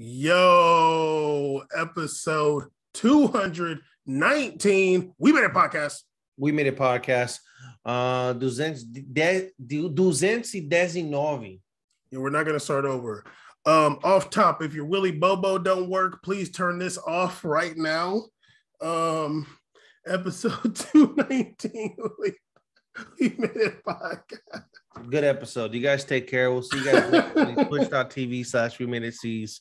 Yo, episode 219. We made a podcast. We made a podcast. Uh, 219. Yeah, we're not going to start over. Um, off top, if your Willie Bobo don't work, please turn this off right now. Um, episode 219. We, made a podcast. Good episode. You guys take care. We'll see you guys twitch.tv slash we made it C's.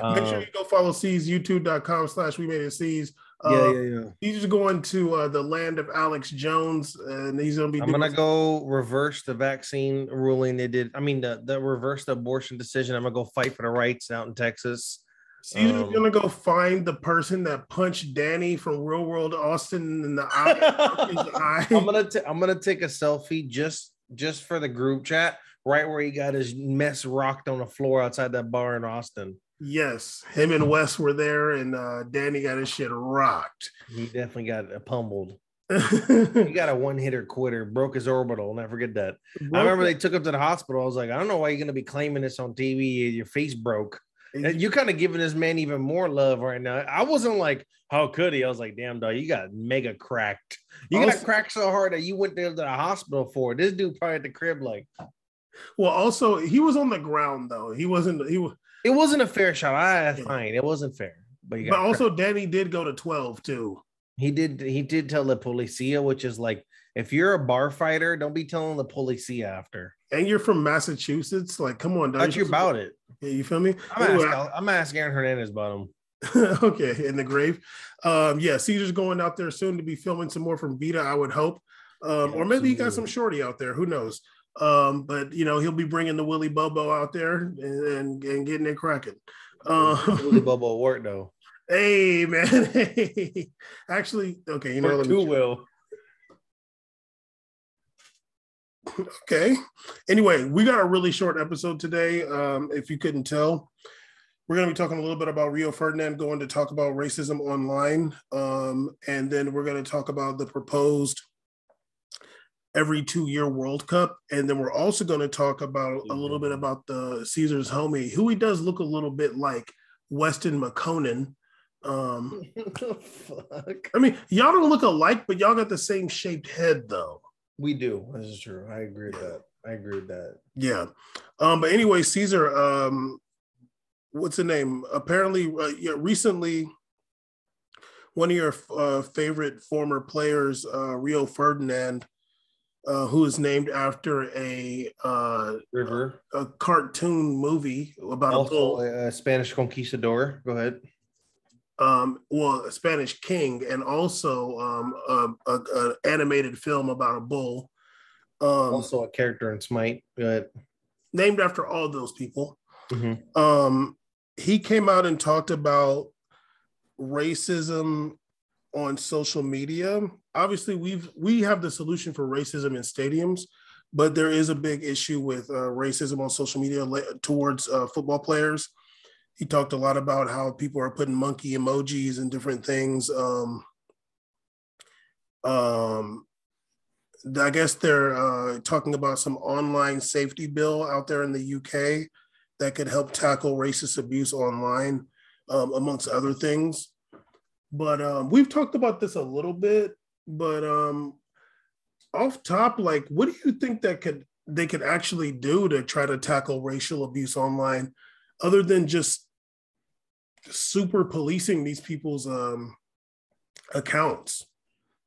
Um, Make sure you go follow C's youtube.com slash we made it C's. Uh, yeah, yeah, yeah. He's just going to uh, the land of Alex Jones, and he's gonna be. I'm gonna go reverse the vaccine ruling they did. I mean, the the reverse the abortion decision. I'm gonna go fight for the rights out in Texas. Caesar's um, gonna go find the person that punched Danny from Real World Austin in the eye. I'm gonna t- I'm gonna take a selfie just just for the group chat, right where he got his mess rocked on the floor outside that bar in Austin. Yes, him and Wes were there, and uh, Danny got his shit rocked. He definitely got a pummeled. he got a one hitter quitter, broke his orbital. Never forget that. Broke I remember they took him to the hospital. I was like, I don't know why you're going to be claiming this on TV. Your face broke. And you kind of giving this man even more love right now. I wasn't like, how could he? I was like, damn, dog, you got mega cracked. You also, got cracked so hard that you went there to the hospital for it. This dude probably at the crib, like. Well, also he was on the ground though. He wasn't. He was. It wasn't a fair shot. I fine. It wasn't fair. But, but also, Danny did go to twelve too. He did. He did tell the policia, which is like, if you're a bar fighter, don't be telling the policia after. And you're from Massachusetts, like, come on, dog. you about it. Yeah, you feel me? I'm, anyway, asking, I'm asking Aaron Hernandez about him. okay, in the grave. Um, yeah, Caesar's going out there soon to be filming some more from Vita, I would hope. Um, or maybe he got some shorty out there. Who knows? Um, but you know, he'll be bringing the Willie Bobo out there and, and, and getting it cracking. Uh, Willie Bobo work though. Hey man, hey. actually, okay, you know, let me Okay. Anyway, we got a really short episode today. Um, if you couldn't tell, we're going to be talking a little bit about Rio Ferdinand going to talk about racism online. Um, and then we're going to talk about the proposed every two year World Cup. And then we're also going to talk about a little bit about the Caesar's homie, who he does look a little bit like Weston McKennie. Um, I mean, y'all don't look alike, but y'all got the same shaped head, though. We do. This is true. I agree with that. I agree with that. Yeah. Um, but anyway, Caesar, um, what's the name? Apparently, uh, yeah, recently, one of your uh, favorite former players, uh, Rio Ferdinand, uh, who is named after a uh, river, a, a cartoon movie about also a, a Spanish conquistador. Go ahead um, well, a Spanish king, and also um, a, a, a animated film about a bull. Um, also a character in Smite, but named after all those people. Mm-hmm. Um, he came out and talked about racism on social media. Obviously, we've we have the solution for racism in stadiums, but there is a big issue with uh, racism on social media towards uh, football players he talked a lot about how people are putting monkey emojis and different things. Um, um, I guess they're uh, talking about some online safety bill out there in the UK that could help tackle racist abuse online, um, amongst other things. But um, we've talked about this a little bit. But um, off top, like, what do you think that could they could actually do to try to tackle racial abuse online, other than just super policing these people's um, accounts.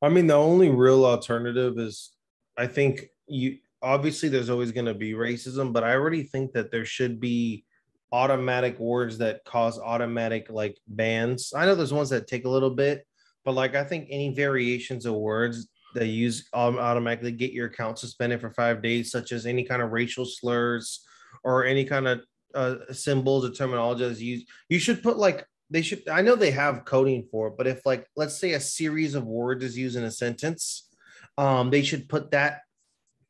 I mean, the only real alternative is, I think you obviously there's always going to be racism, but I already think that there should be automatic words that cause automatic like bans. I know there's ones that take a little bit, but like I think any variations of words that use automatically get your account suspended for five days, such as any kind of racial slurs or any kind of uh, symbols or terminology is used, you should put like they should. I know they have coding for it, but if like let's say a series of words is used in a sentence, um, they should put that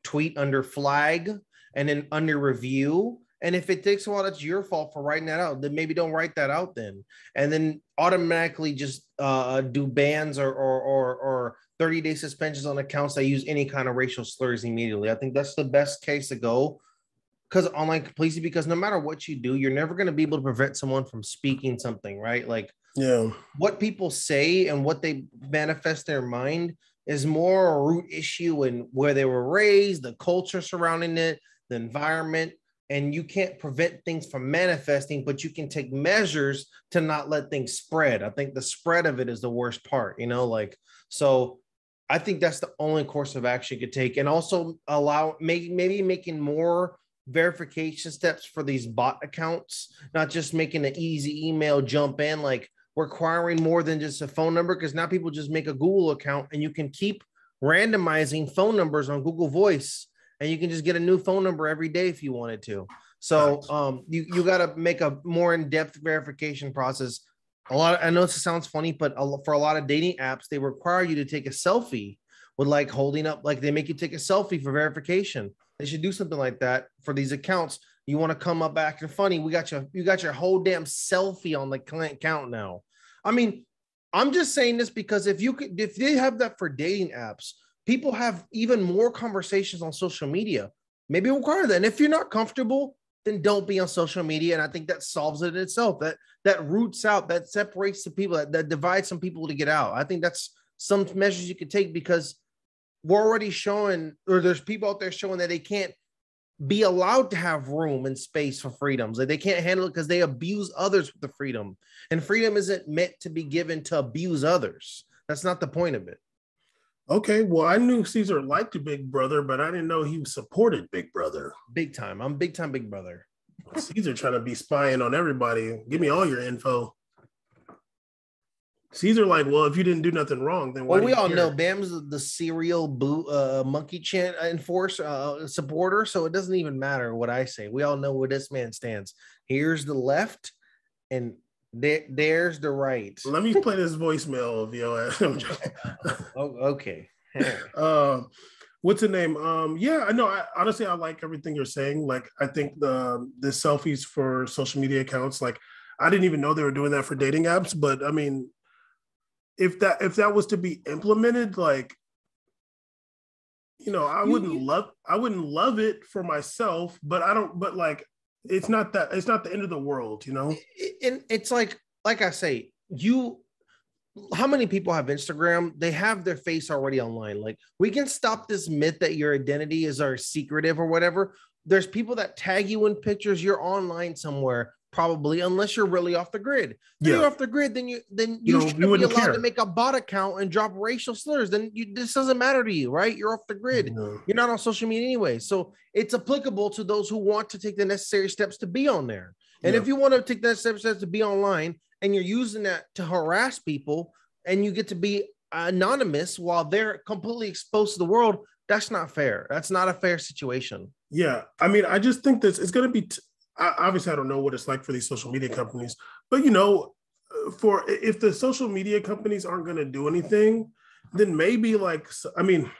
tweet under flag and then under review. And if it takes a while, that's your fault for writing that out. Then maybe don't write that out then, and then automatically just uh, do bans or or or, or 30 day suspensions on accounts that use any kind of racial slurs immediately. I think that's the best case to go because online completely because no matter what you do, you're never going to be able to prevent someone from speaking something, right? Like yeah, what people say and what they manifest their mind is more a root issue in where they were raised, the culture surrounding it, the environment, and you can't prevent things from manifesting, but you can take measures to not let things spread. I think the spread of it is the worst part, you know, like so I think that's the only course of action you could take, and also allow maybe maybe making more verification steps for these bot accounts, not just making an easy email jump in, like requiring more than just a phone number. Because now people just make a Google account and you can keep randomizing phone numbers on Google Voice, and you can just get a new phone number every day if you wanted to. So um, you you got to make a more in depth verification process. A lot. Of, I know this sounds funny, but for a lot of dating apps, they require you to take a selfie with like holding up, like they make you take a selfie for verification. They should do something like that for these accounts. You want to come up acting funny? We got your you got your whole damn selfie on the client account now. I mean, I'm just saying this because if you could, if they have that for dating apps, people have even more conversations on social media. Maybe require that. And if you're not comfortable, then don't be on social media. And I think that solves it in itself. That that roots out, that separates the people, that, that divides some people to get out. I think that's some measures you could take because we're already showing, or there's people out there showing that they can't be allowed to have room and space for freedoms. Like they can't handle it because they abuse others with the freedom. And freedom isn't meant to be given to abuse others. That's not the point of it. Okay, well, I knew Caesar liked Big Brother, but I didn't know he supported Big Brother. Big time. I'm big time Big Brother. Caesar trying to be spying on everybody. Give me all your info. Caesar like, well, if you didn't do nothing wrong, then well, we all care? know Bam's the serial boo, uh, monkey chant enforcer uh, supporter, so it doesn't even matter what I say. We all know where this man stands. Here's the left, and there, there's the right. Let me play this voicemail of yo. oh, okay. um, what's the name? Um, yeah, I know. I honestly I like everything you're saying. Like, I think the the selfies for social media accounts, like I didn't even know they were doing that for dating apps, but I mean, if that if that was to be implemented, like you know, I wouldn't love I wouldn't love it for myself, but I don't but like it's not that it's not the end of the world, you know. And it's like like I say, you how many people have Instagram? They have their face already online. Like we can stop this myth that your identity is our secretive or whatever. There's people that tag you in pictures. You're online somewhere probably unless you're really off the grid. If yeah. you're off the grid, then you then you, you should be allowed care. to make a bot account and drop racial slurs. Then you, this doesn't matter to you, right? You're off the grid. No. You're not on social media anyway. So it's applicable to those who want to take the necessary steps to be on there. And yeah. if you want to take that steps to be online and you're using that to harass people and you get to be anonymous while they're completely exposed to the world, that's not fair. That's not a fair situation. Yeah. I mean, I just think this it's going to be t- I, obviously I don't know what it's like for these social media companies, but you know, uh, for if the social media companies aren't going to do anything, then maybe like I mean,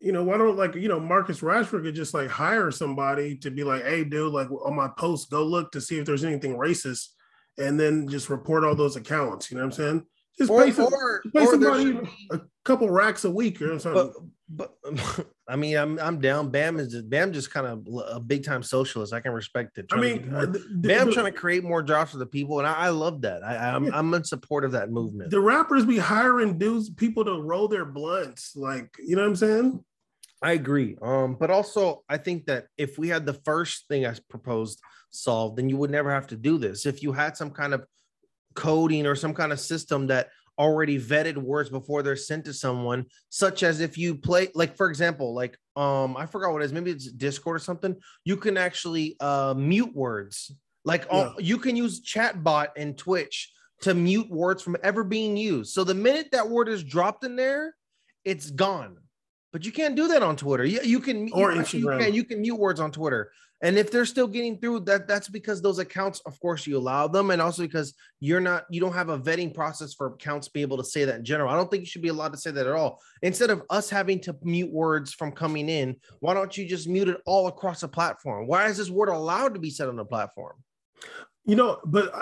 you know, why don't like you know Marcus Rashford could just like hire somebody to be like, hey, dude, like on my post, go look to see if there's anything racist, and then just report all those accounts. You know what I'm saying? Just or, pay, some, or, pay or somebody a couple racks a week or something. But, but I mean, I'm I'm down. Bam is just, Bam just kind of a big time socialist. I can respect it. I mean, more, the, Bam the, trying to create more jobs for the people, and I, I love that. I, I'm, yeah. I'm in support of that movement. The rappers be hiring dudes, people to roll their blunts, like you know what I'm saying. I agree. Um, but also I think that if we had the first thing I proposed solved, then you would never have to do this. If you had some kind of coding or some kind of system that already vetted words before they're sent to someone such as if you play like for example like um i forgot what it is maybe it's discord or something you can actually uh mute words. Like uh, yeah. you can use chatbot and twitch to mute words from ever being used. So the minute that word is dropped in there it's gone. But you can't do that on twitter. You, you can or you, Instagram. You can, you can mute words on twitter and if they're still getting through that, that's because those accounts, of course, you allow them, and also because you're not, you don't have a vetting process for accounts to be able to say that in general. I don't think you should be allowed to say that at all. Instead of us having to mute words from coming in, why don't you just mute it all across the platform? Why is this word allowed to be said on the platform? You know, but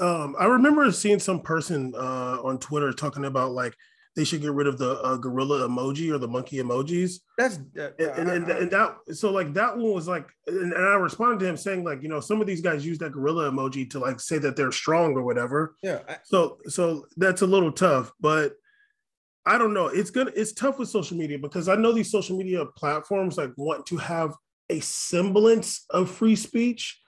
um, I remember seeing some person uh, on Twitter talking about like they should get rid of the uh, gorilla emoji or the monkey emojis. That's uh, and, and, and, that so like that one was like, and, and, I responded to him saying like, you know, some of these guys use that gorilla emoji to like say that they're strong or whatever. Yeah. I, so so that's a little tough, but I don't know. It's good. It's tough with social media because I know these social media platforms like want to have a semblance of free speech.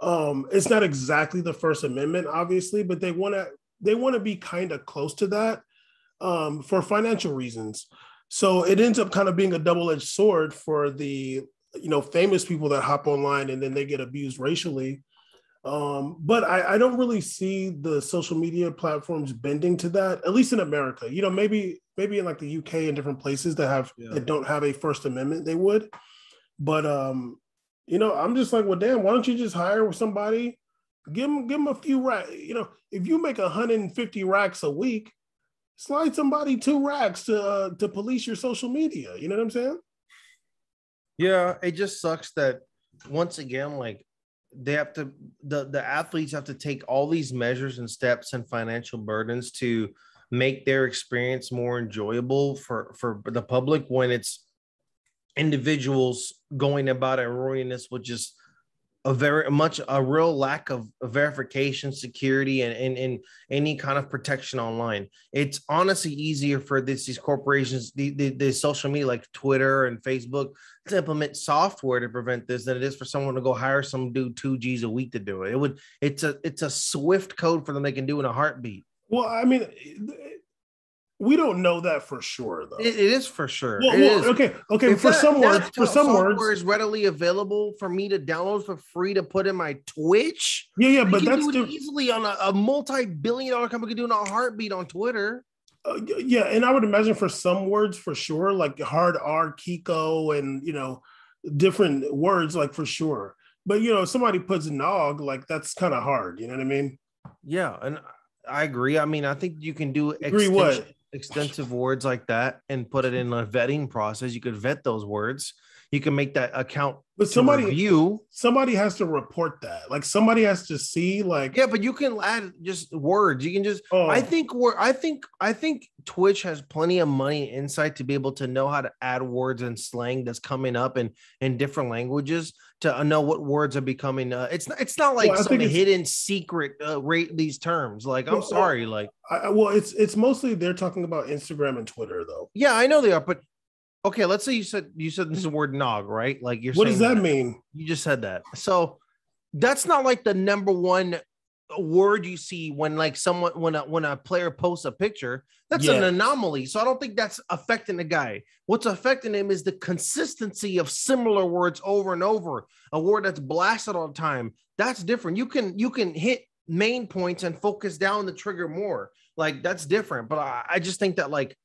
Um, it's not exactly the First Amendment, obviously, but they want to they want to be kind of close to that um, for financial reasons. So it ends up kind of being a double edged sword for the you know famous people that hop online and then they get abused racially um, but I, I, don't really see the social media platforms bending to that, at least in America. You know, maybe maybe in like the UK and different places that have yeah. that don't have a First Amendment, they would. But um, you know, I'm just like, well, damn, why don't you just hire somebody, give them give them a few racks. You know, if you make 150 racks a week, slide somebody two racks to uh, to police your social media. You know what I'm saying? Yeah, it just sucks that once again, like they have to the the athletes have to take all these measures and steps and financial burdens to make their experience more enjoyable for for the public when it's individuals going about it ruining this with just a very much a real lack of verification security and, and, and any kind of protection online. It's honestly easier for this, these corporations the, the, the social media like twitter and facebook to implement software to prevent this than it is for someone to go hire some dude two g's a week to do it. It would it's a it's a swift code for them. They can do in a heartbeat. Well i mean we don't know that for sure, though. it, it is for sure. Well, well, okay, okay. If for some words, for some words, is readily available for me to download for free to put in my Twitch. Yeah, yeah, but that's do easily on a, a, multi-billion-dollar company can do in a heartbeat on Twitter. Uh, yeah, and I would imagine for some words, for sure, like hard R, Kiko, and you know, different words, like for sure. But you know, somebody puts nog, like that's kind of hard. You know what I mean? Yeah, and I agree. I mean, I think you can do agree what extensive words like that and put it in a vetting process. You could vet those words. You can make that account. But somebody you somebody has to report that. Like somebody has to see. Like yeah, but you can add just words. You can just. Oh. I think we're. I think. I think Twitch has plenty of money insight to be able to know how to add words and slang that's coming up in in different languages to know what words are becoming. Uh, it's not. It's not like well, some hidden secret. Uh, rate these terms. Like I'm well, sorry. Like I, well, it's it's mostly they're talking about Instagram and Twitter though. Yeah, I know they are, but okay. Let's say you said you said this is word nog, right? Like you're. What does that, that mean? You just said that. So that's not like the number one word you see when like someone when a when a player posts a picture that's yeah. an anomaly so i don't think that's affecting the guy what's affecting him is the consistency of similar words over and over a word that's blasted all the time that's different you can you can hit main points and focus down the trigger more like that's different but i, I just think that like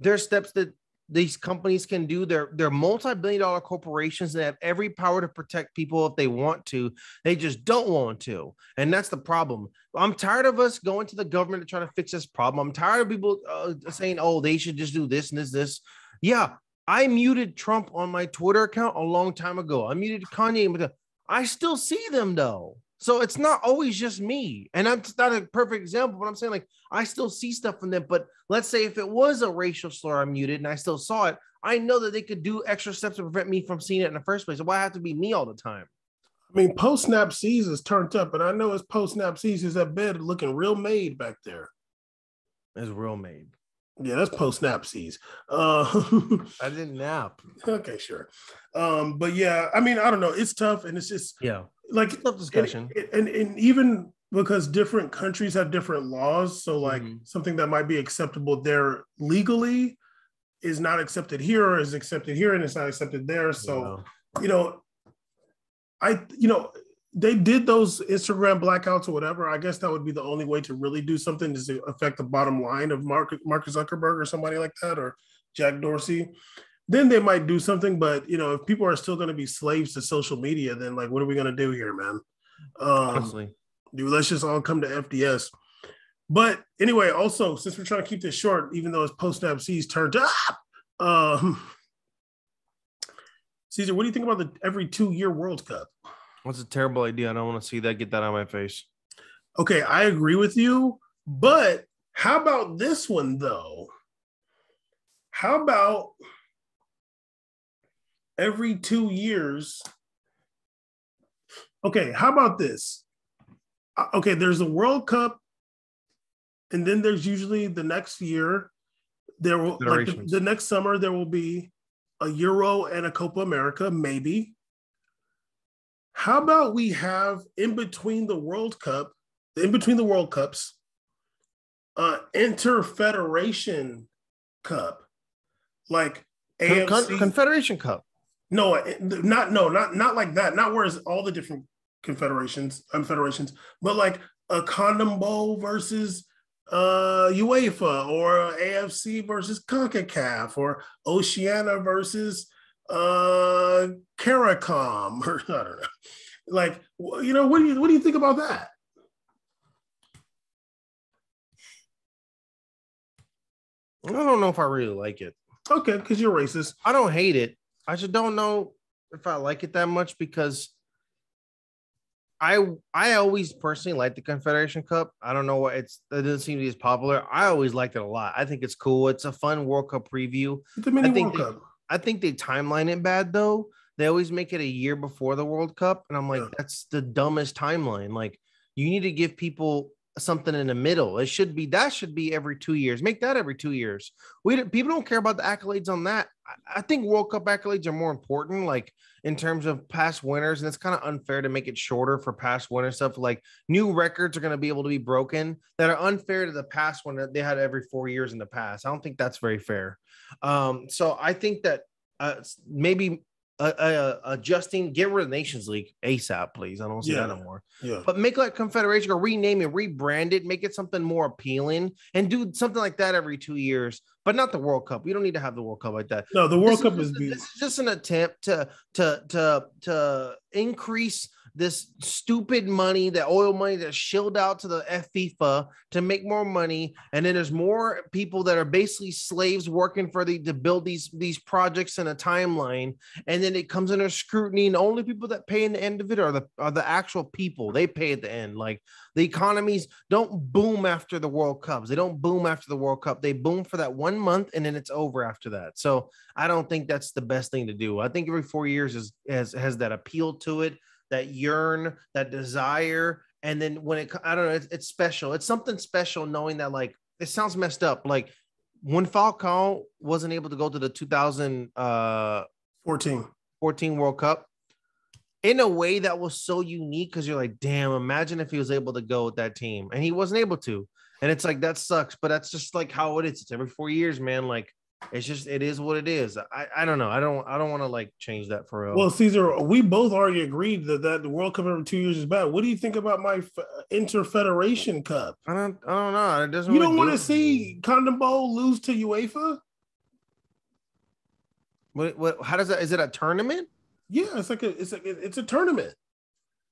there's steps that these companies can do. They're they're multi-billion dollar corporations that have every power to protect people if they want to. They just don't want to. And that's the problem. I'm tired of us going to the government to try to fix this problem. I'm tired of people uh, saying, "Oh, they should just do this and this this." Yeah, I muted Trump on my Twitter account a long time ago. I muted Kanye, I still see them though. So it's not always just me. And I'm not a perfect example, but I'm saying like I still see stuff from them. But let's say if it was a racial slur I muted and I still saw it, I know that they could do extra steps to prevent me from seeing it in the first place. So why have to be me all the time? I mean, post snap seas is turned up, and I know it's post snap seas is that bed looking real made back there. It's real made. Yeah, that's post nap seas. Uh, I didn't nap. Okay, sure. Um, but yeah, I mean, I don't know. It's tough, and it's just yeah like tough discussion. And, and, and even because different countries have different laws, so like mm-hmm. something that might be acceptable there legally is not accepted here, or is accepted here and it's not accepted there. So yeah. you know, I you know they did those Instagram blackouts or whatever. I guess that would be the only way to really do something is to affect the bottom line of Mark Mark Zuckerberg or somebody like that or Jack Dorsey then they might do something. But you know, if people are still going to be slaves to social media, then like, what are we going to do here, man? Um, Honestly, dude, let's just all come to FDS. But anyway, also since we're trying to keep this short, even though it's post snap C's turned up, um, Caesar, what do you think about the every two year World Cup? What's a terrible idea? I don't want to see that. Get that on my face. Okay, I agree with you, but how about this one though? How about every two years? Okay, how about this? Uh, Okay, there's a World Cup, and then there's usually the next year. There will like the, the next summer there will be a Euro and a Copa America, maybe. How about we have in between the World Cup, the in between the World Cups, uh interfederation cup, like Con- Con- AFC. Confederation Cup. no, not no, not not like that. Not where it's all the different confederations, um, federations, but like a CONMEBOL versus uh UEFA or AFC versus CONCACAF or Oceania versus uh CARICOM or I don't know. Like you know, what do you what do you think about that? I don't know if I really like it. Okay, because you're racist. I don't hate it. I just don't know if I like it that much because I I always personally like the Confederation Cup. I don't know what it's it doesn't seem to be as popular. I always liked it a lot. I think it's cool. It's a fun World Cup preview. It's a mini I think World they- Cup. I think they timeline it bad though. They always make it a year before the World Cup, and I'm like, Yeah. that's the dumbest timeline. Like, you need to give people something in the middle. It should be that should be every two years. Make that every two years. We people don't care about the accolades on that. I, think World Cup accolades are more important, like in terms of past winners, and it's kind of unfair to make it shorter for past winner stuff. Like new records are going to be able to be broken that are unfair to the past one that they had every four years in the past. I don't think that's very fair. Um, so I think that uh, maybe uh, uh, adjusting, get rid of Nations League ASAP, please. I don't see Yeah. that anymore. Yeah. But make like Confederation or rename it, rebrand it, make it something more appealing, and do something like that every two years. But not the World Cup. We don't need to have the World Cup like that. No, the World This Cup is is just, this is just an attempt to to to to increase this stupid money, that oil money that's shilled out to the FIFA to make more money, and then there's more people that are basically slaves working for the to build these these projects in a timeline, and then it comes under scrutiny. And the only people that pay in the end of it are the are the actual people. They pay at the end. Like the economies don't boom after the World Cups. They don't boom after the World Cup. They boom for that one month, and then it's over after that. So I don't think that's the best thing to do. I think every four years is has has that appeal to it, that yearn, that desire, and then when it, I don't know, it's, it's special. It's something special knowing that like it sounds messed up. Like when Falcao wasn't able to go to the 2014 uh, 14. World Cup. In a way that was so unique because you're like, damn, imagine if he was able to go with that team and he wasn't able to. And it's like, that sucks, but that's just like how it is. It's every four years, man. Like, it's just, it is what it is. I, I don't know. I don't, I don't want to like change that for real. Well, Caesar, we both already agreed that, that the World Cup every two years is bad. What do you think about my f- Interfederation Cup? I don't, I don't know. It doesn't You really don't want to me. see CONMEBOL lose to UEFA? what, what, how does that, is it a tournament? Yeah, it's like a it's a it's a tournament.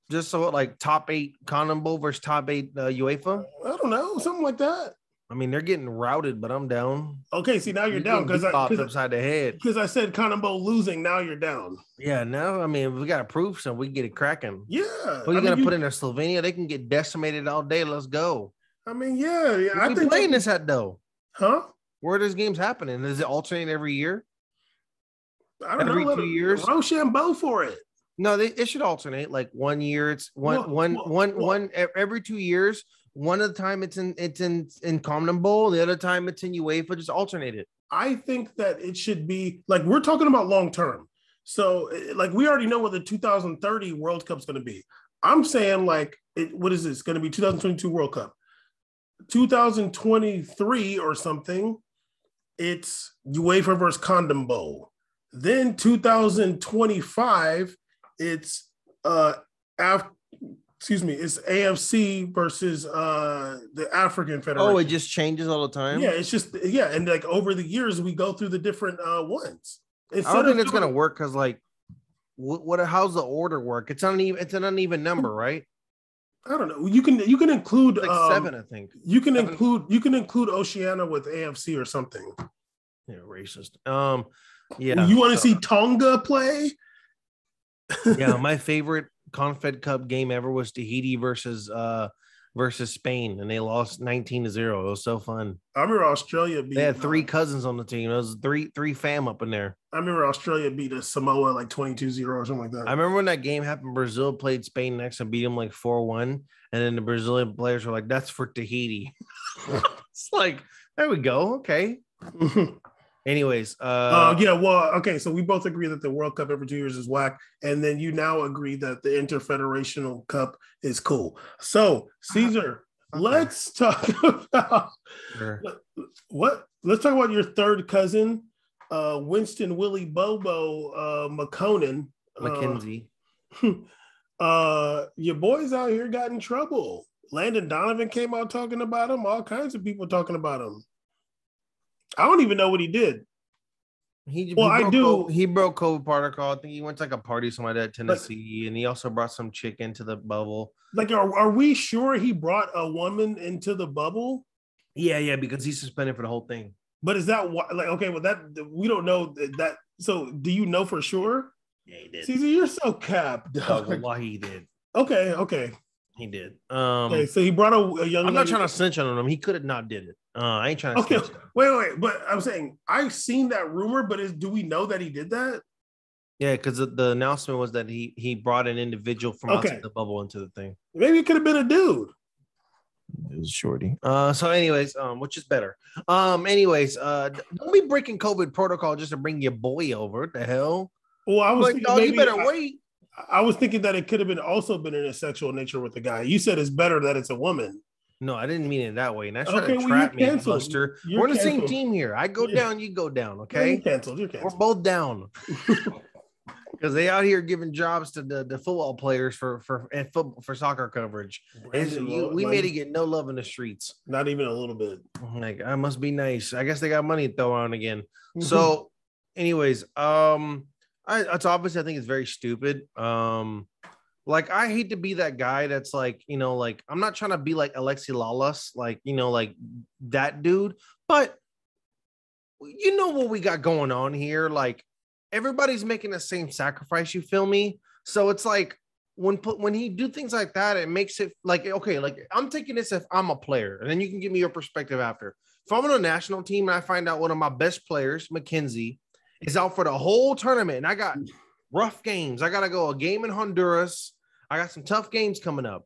Just so like top eight CONMEBOL versus top eight uh, UEFA? I don't know, something like that. I mean, they're getting routed, but I'm down. Okay, see now you're down because I popped upside the head. because I said CONMEBOL losing. Now you're down. Yeah, no, I mean, we got to prove something. We can get it cracking. Yeah, What are you I gonna mean, put in there, Slovenia? They can get decimated all day. Let's go. I mean, yeah, yeah. Where I we think playing this at though? huh? Where are these games happening? Is it alternate every year? I don't Every know. two Let- years? Rochambeau for it. No, they it should alternate. Like one year, it's one Well, one well, one well- one every two years. One of the time it's in it's in in CONMEBOL. The other time it's in UEFA. Just alternate it. I think that it should be like we're talking about long term. So, eh, like, we already know what the 2030 World Cup's going to be. I'm saying, like, it, what is this going to be? 2022 World Cup, 2023 or something. It's UEFA versus CONMEBOL. Then 2025, it's uh, af- excuse me, it's AFC versus uh the African Federation. Oh, it just changes all the time. Yeah, it's just yeah, and like over the years we go through the different uh ones. I don't think it's gonna work because like, what, what? How's the order work? It's uneven. It's an uneven number, right? I don't know. You can you can include Like um, seven, I think. You can seven. include you can include Oceania with AFC or something. Yeah, racist. Um, yeah. you want to so- see Tonga play? yeah, my favorite Confed Cup game ever was Tahiti versus uh versus Spain, and they lost 19 to zero. It was so fun. I remember Australia beat. They had three uh, cousins on the team. It was three three fam up in there. I remember Australia beat a Samoa like 22-0 or something like that. I remember when that game happened. Brazil played Spain next and beat them like four one, and then the Brazilian players were like, "That's for Tahiti." it's like there we go. Okay. Anyways, uh, Uh, yeah, well, okay, so we both agree that the World Cup every two years is whack, and then you now agree that the Interfederational Cup is cool. So, Caesar, Okay. let's talk about sure. what? Let's talk about your third cousin, uh, Winston Willie Bobo uh, Makonnen. Uh, McKenzie. uh, your boys out here got in trouble. Landon Donovan came out talking about him. All kinds of people talking about him. I don't even know what he did. He, Well, he I do- COVID- he broke COVID protocol. I think he went to like a party somewhere at Tennessee, and he also brought some chick into the bubble. Like, are, are we sure he brought a woman into the bubble? Yeah, yeah, because he's suspended for the whole thing. But is that why? Like, okay, well, that we don't know that. that so, do you know for sure? Yeah, he did. Caesar, you're so capped. Dog, dog. why he did. Okay, okay, He did. Um, okay. So he brought a, a young. I'm not trying to cinch on him. He could have not did it. Uh, I ain't trying to. Okay, snitch. wait, wait, wait. But I'm saying I've seen that rumor, but is do we know that he did that? Yeah, because the, the announcement was that he he brought an individual from Okay. outside the bubble into the thing. Maybe it could have been a dude. It was shorty. Uh, so anyways, um, which is better? Um, anyways, uh, don't be breaking COVID protocol just to bring your boy over. What the hell? Well, I was Like, thinking dog, you better I- wait. I was thinking that it could have been also been in a sexual nature with the guy. You said it's better that it's a woman. No, I didn't mean it that way. And that's Okay, trying well, to you're trap me, canceled. Buster. You're We're on the same team here. I go Yeah. down, you go down. You're Okay, canceled. You're we're both down. Because they out here giving jobs to the, the football players for for and football for soccer coverage. You- we like, made it get no love in the streets. not even a little bit. Like I must be nice. I guess they got money to throw on again. Mm-hmm. So, anyways, um, I it's obviously I think it's very stupid. Um, like I hate to be that guy that's like, you know, like I'm not trying to be like Alexi Lalas, like you know, like that dude, but you know what we got going on here. Like everybody's making the same sacrifice. You feel me? So it's like when put when he do things like that, it makes it like okay, like I'm taking this if I'm a player, and then you can give me your perspective after. If I'm on a national team and I find out one of my best players, McKenzie, is out for the whole tournament, and I got mm. rough games. I gotta go a game in Honduras. I got some tough games coming up.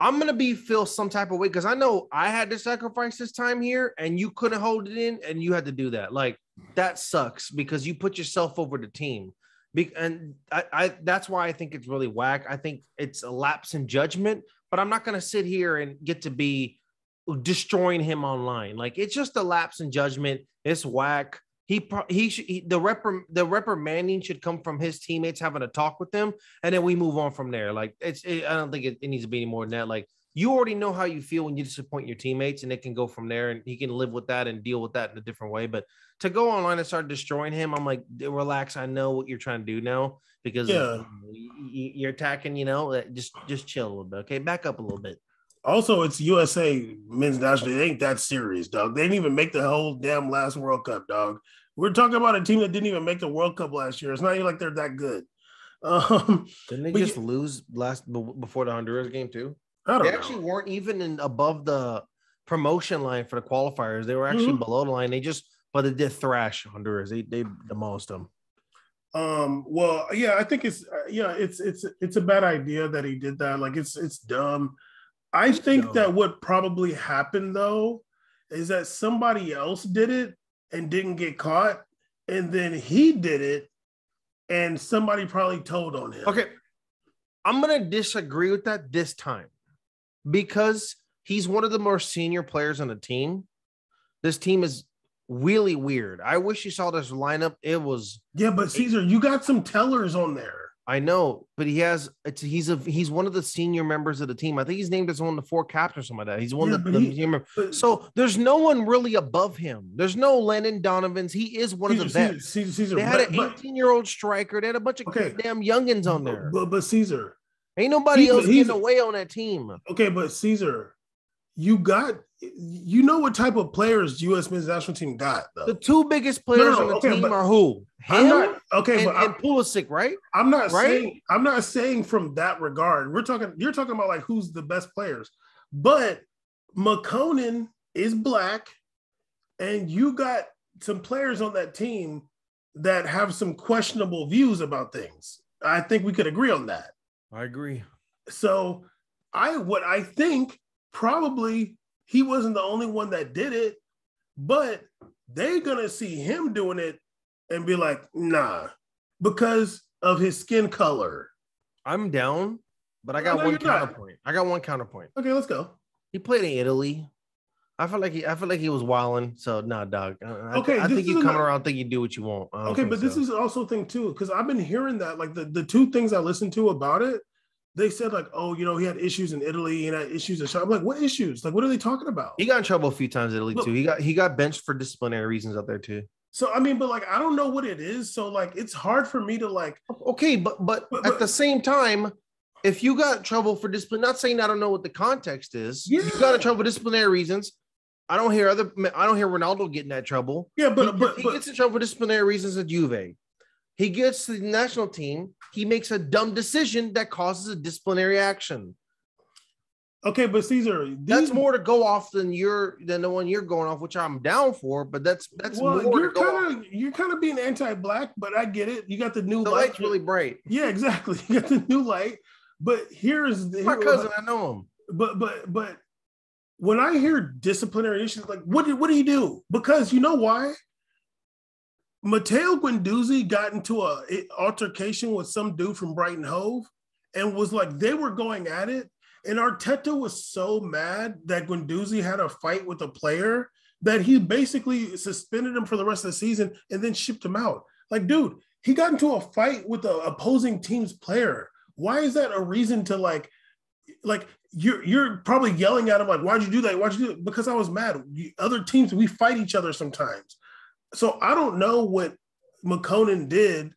I'm gonna be feel some type of way because I know I had to sacrifice this time here, and you couldn't hold it in, and you had to do that. Like that sucks because you put yourself over the team. Be- and I, I that's why I think it's really whack. I think it's a lapse in judgment, but I'm not gonna sit here and get to be destroying him online. Like it's just a lapse in judgment. It's whack. He he should he, the reprim the reprimanding should come from his teammates having a talk with them, and then we move on from there. Like it's it, I don't think it, it needs to be any more than that. Like you already know how you feel when you disappoint your teammates, and it can go from there, and he can live with that and deal with that in a different way. But to go online and start destroying him, I'm like, relax. I know what you're trying to do now because Yeah. you- you- you're attacking. You know, uh, just just chill a little bit. Okay, back up a little bit. Also, it's USA men's national. It ain't that serious, dog. They didn't even make the whole damn last World Cup, dog. We're talking about a team that didn't even make the World Cup last year. It's not even like they're that good. Um, Didn't they But just lose last before the Honduras game too? I don't know. They know. actually weren't even in above the promotion line for the qualifiers. They were actually Mhm. below the line. They just but they did thrash Honduras. They they demolished them. Um, well, yeah, I think it's uh, yeah, it's it's it's a bad idea that he did that. Like it's it's dumb. I think dumb. that what probably happened though is that somebody else did it and didn't get caught, and then he did it, and somebody probably told on him. Okay. I'm gonna disagree with that this time because he's one of the more senior players on the team. This team is really weird. I wish you saw this lineup. It was Yeah, but Caesar, you got some tellers on there. I know, but he has it's he's a he's one of the senior members of the team. I think he's named as one of the four captains or something like that. He's one Yeah, of the, but the But So there's no one really above him. There's no Landon Donovans. He is one Caesar, of the vets. Caesar, Caesar, They had an 18 year old striker. They had a bunch of Okay. damn youngins on there. But, but Caesar, Ain't nobody else he's- getting away on that team. okay, but Caesar, you got you know what type of players U.S. men's national team got though. The two biggest players no, no, on the okay, team are who? I'm not okay, and, but and Pulisic, right? I'm not right? saying I'm not saying from that regard. We're talking. You're talking about like who's the best players, but Makonnen is black, and you got some players on that team that have some questionable views about things. I think we could agree on that. I agree. So I what I think probably he wasn't the only one that did it, but they're gonna see him doing it and be like, nah, because of his skin color. I'm down, but I got no, one counterpoint. Not. I got one counterpoint. Okay, let's go. He played in Italy. I feel like he, I feel like he was wilding. So nah, dog. I, okay, I, I think you come around, think you do what you want. Okay, but so. this is also thing too, because I've been hearing that like the the two things I listened to about it they said like, oh, you know, he had issues in Italy and had issues in I'm like, what issues? Like, what are they talking about? He got in trouble a few times in Italy too. He got he got benched for disciplinary reasons out there too. So I mean, but like I don't know what it is. So like it's hard for me to like okay, but but, but at but, the same time, if you got trouble for discipline, not saying I don't know what the context is. Yeah. You got in trouble for disciplinary reasons. I don't hear other I don't hear Ronaldo getting that trouble. Yeah, but he, but, he but, gets in trouble for disciplinary reasons at Juve. He gets to the national team. He makes a dumb decision that causes a disciplinary action. Okay, but Caesar, these... that's more to go off than you're than the one you're going off, which I'm down for. But that's that's well, more. You're kind of you're kind of being anti-black, but I get it. You got the new the light. light's really bright. Yeah, exactly. You got the new light, but here's the, my cousin. I know him. But but but when I hear disciplinary issues, like what did what do you do? Because you know why? Matteo Guendouzi got into a altercation with some dude from Brighton Hove and was like they were going at it. And Arteta was so mad that Guendouzi had a fight with a player that he basically suspended him for the rest of the season and then shipped him out. Like, dude, he got into a fight with the opposing team's player. Why is that a reason to like, like you're you're probably yelling at him like, why'd you do that? Why'd you do it? Because I was mad. Other teams we fight each other sometimes so I don't know what Makonnen did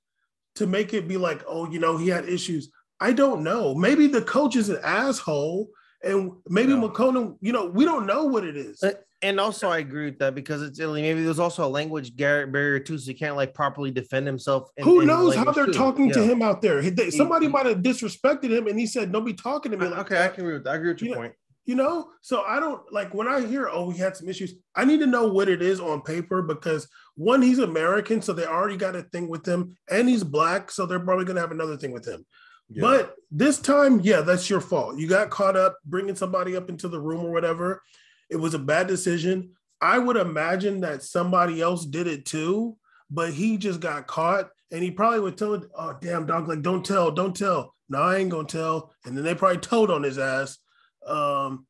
to make it be like, oh, you know, he had issues. I don't know. Maybe the coach is an asshole, and maybe yeah. Makonnen, you know, we don't know what it is. And also, I agree with that because it's Italy. Maybe there's also a language barrier too, so he can't like properly defend himself. In, Who knows how they're too. talking yeah. to him out there? Somebody might have disrespected him, and he said, "Don't be talking to me." Like okay. I can agree with that. I agree with your you point. You know, so I don't like when I hear, "Oh, he had some issues." I need to know what it is on paper because one, he's American, so they already got a thing with him, and he's black, so they're probably going to have another thing with him. Yeah. But this time, yeah, that's your fault. You got caught up bringing somebody up into the room or whatever. It was a bad decision. I would imagine that somebody else did it too, but he just got caught, and he probably would tell it, "Oh, damn, dog! Like, don't tell, don't tell." No, I ain't gonna tell. And then they probably told on his ass. Um,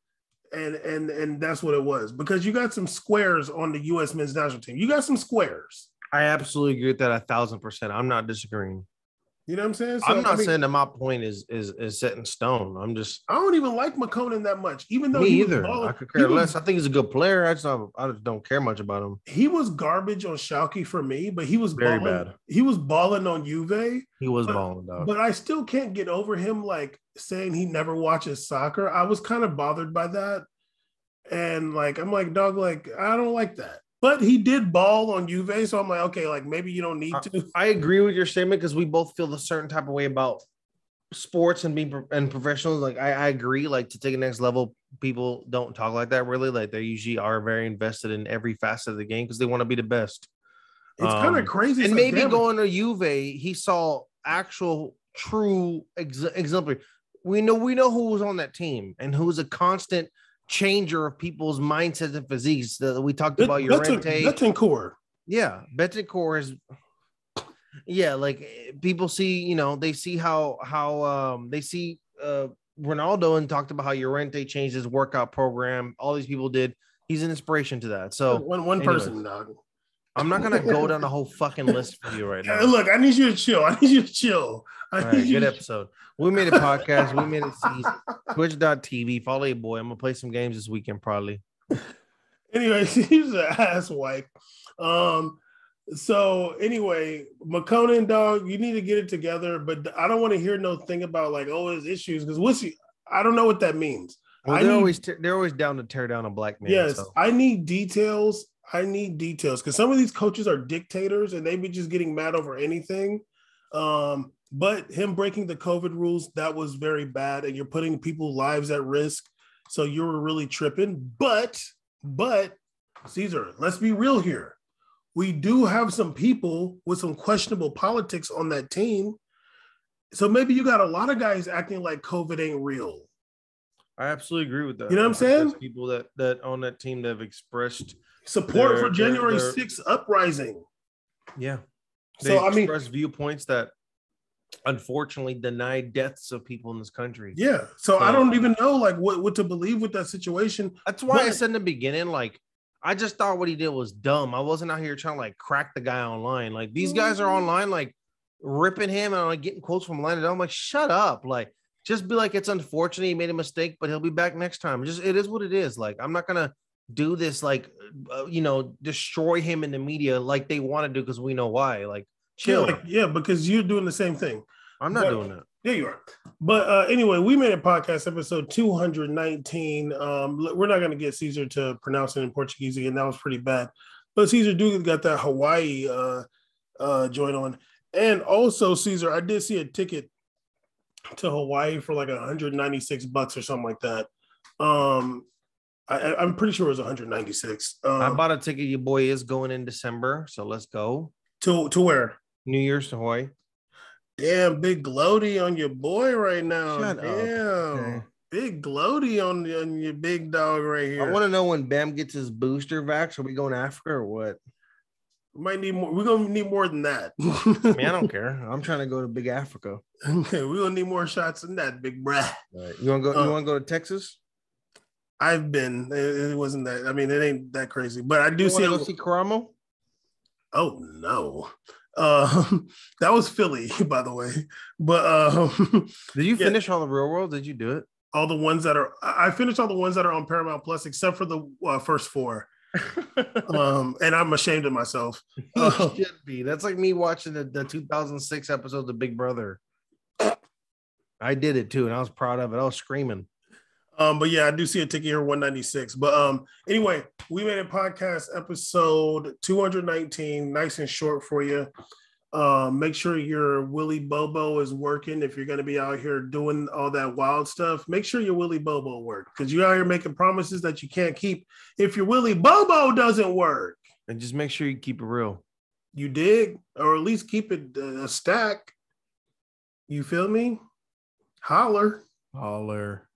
and and and that's what it was because you got some squares on the U.S. men's national team. You got some squares. I absolutely agree with that a thousand percent. I'm not disagreeing. You know what I'm saying? So, I'm not I mean, saying that my point is is is set in stone. I'm just I don't even like Makonnen that much, even though me either. Balling, I could care less. Was, I think he's a good player. I just don't, I just don't care much about him. He was garbage on Schalke for me, but he was very balling, bad. He was balling on Juve. He was but, balling, dog. But I still can't get over him like saying he never watches soccer. I was kind of bothered by that. And like, I'm like, dog, like, I don't like that. But he did ball on Juve. So I'm like, okay, like maybe you don't need to. I agree with your statement because we both feel a certain type of way about sports and being and professionals. Like, I, I agree. Like, to take the next level, people don't talk like that really. Like, they usually are very invested in every facet of the game because they want to be the best. It's um, kind of crazy. And maybe going to Juve, he saw actual, true ex- exemplary. We know we know who was on that team and who was a constant – changer of people's mindsets and physiques that we talked about. Your Bentancur. Yeah, Bentancur is. Yeah, like people see, you know, they see how how um they see uh Ronaldo and talked about how Llorente changed his workout program. All these people did. He's an inspiration to that. So one one person, dog. I'm not gonna go down the whole fucking list for you right now. Look, I need you to chill. I need you to chill. All right, good episode. We made a podcast. we made a season. Twitch.tv. Follow your boy. I'm gonna play some games this weekend, probably. anyway, he's an ass wipe. Um, so anyway, Makonnen, dog, you need to get it together. But I don't want to hear no thing about like, oh, his issues because what's he? I don't know what that means. Well, I they're need- always they're always down to tear down a black man. yes, so. I need details. I need details because some of these coaches are dictators and they be just getting mad over anything. Um, but him breaking the COVID rules, that was very bad, and you're putting people's lives at risk. So you were really tripping. But, but Caesar, let's be real here. We do have some people with some questionable politics on that team. So maybe you got a lot of guys acting like COVID ain't real. I absolutely agree with that. You know what I'm think there's saying? People that that on that team that have expressed, Support They're- for January they're- 6th uprising. yeah. So, They I mean- expressed viewpoints that unfortunately denied deaths of people in this country. Yeah. So I don't even know like what, what to believe with that situation. That's why I said in the beginning, like, I just thought what he did was dumb. I wasn't out here trying to like crack the guy online. Like these guys are mm-hmm. online, like ripping him and like getting quotes from line. And I'm like, shut up. Like, just be like, it's unfortunate he made a mistake, but he'll be back next time. Just it is what it is. Like, I'm not gonna do this, like, uh, you know, destroy him in the media like they want to do because we know why. Like, Yeah, chill. like, yeah, because you're doing the same thing. I'm not but- doing that. Yeah, you are. But uh, anyway, we made a podcast episode 219. Um, we're not going to get Caesar to pronounce it in Portuguese again. That was pretty bad. But Caesar Dugan got that Hawaii uh, uh, joint on. And also, Caesar, I did see a ticket to Hawaii for like 196 bucks or something like that. Um, I, I- I'm pretty sure it was 196. I Um, bought a ticket. Your boy is going in December, so let's go. to to where? New Year's to Hawaii. Damn, big gloaty on your boy right now. Shut up, Damn. okay? Big gloaty on, on your big dog right here. I want to know when Bam gets his booster vax. Are we going to Africa or what? We might need more. We're gonna need more than that. I mean, I don't care. I'm trying to go to Big Africa. okay, we're gonna need more shots than that, big bruh. You want to go? Uh, you want to go to Texas? I've been. It, it wasn't that. I mean, it ain't that crazy, but I do You see. go see Karamo? oh no, um, that was Philly, by the way. But um, Did you Yeah. finish all the real world? Did you do it? all the ones that are, I finished all the ones that are on Paramount Plus, except for the uh, first four. Um, and I'm ashamed of myself. Uh, should be. That's like me watching the, the 2006 episode of Big Brother. I did it too, and I was proud of it. I was screaming. Um, but yeah, I do see a ticket here, 196. But um, anyway, we made a podcast episode 219, nice and short for you. Um, make sure your Willy Bobo is working. If you're gonna be out here doing all that wild stuff, make sure your Willy Bobo work because you're out here making promises that you can't keep. If your Willy Bobo doesn't work, And just make sure you keep it real. you dig, or at least keep it uh, a stack. You feel me? Holler. Holler.